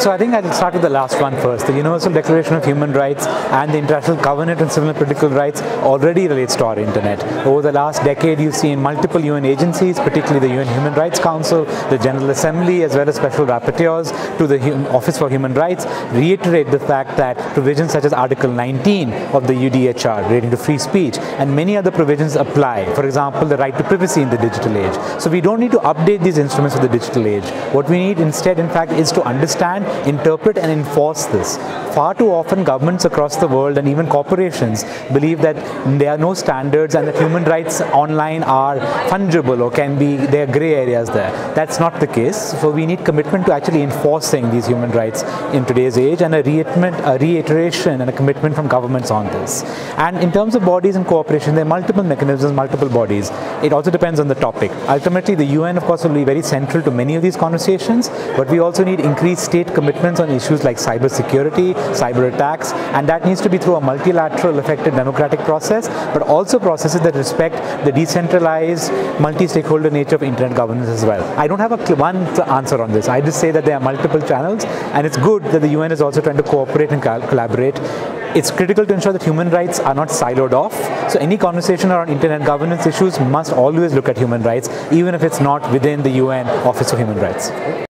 So I think I'll start with the last one first. The Universal Declaration of Human Rights and the International Covenant on Civil and Political Rights already relates to our internet. Over the last decade, you've seen multiple UN agencies, particularly the UN Human Rights Council, the General Assembly, as well as special rapporteurs to the Office for Human Rights, reiterate the fact that provisions such as Article 19 of the UDHR relating to free speech and many other provisions apply. For example, the right to privacy in the digital age. So we don't need to update these instruments for the digital age. What we need instead, in fact, is to understand, interpret and enforce this. Far too often governments across the world and even corporations believe that there are no standards and that human rights online are fungible or can be, there are grey areas there. That's not the case. So we need commitment to actually enforcing these human rights in today's age and a, a reiteration and a commitment from governments on this. And in terms of bodies and cooperation, there are multiple mechanisms, multiple bodies. It also depends on the topic. Ultimately, the UN, of course, will be very central to many of these conversations, but we also need increased state commitments on issues like cyber security, cyber attacks, and that needs to be through a multilateral, effective democratic process, but also processes that respect the decentralized, multi-stakeholder nature of internet governance as well. I don't have a one answer on this. I just say that there are multiple channels, and it's good that the UN is also trying to cooperate and collaborate it's critical to ensure that human rights are not siloed off. So any conversation around internet governance issues must always look at human rights, even if it's not within the UN Office of Human Rights.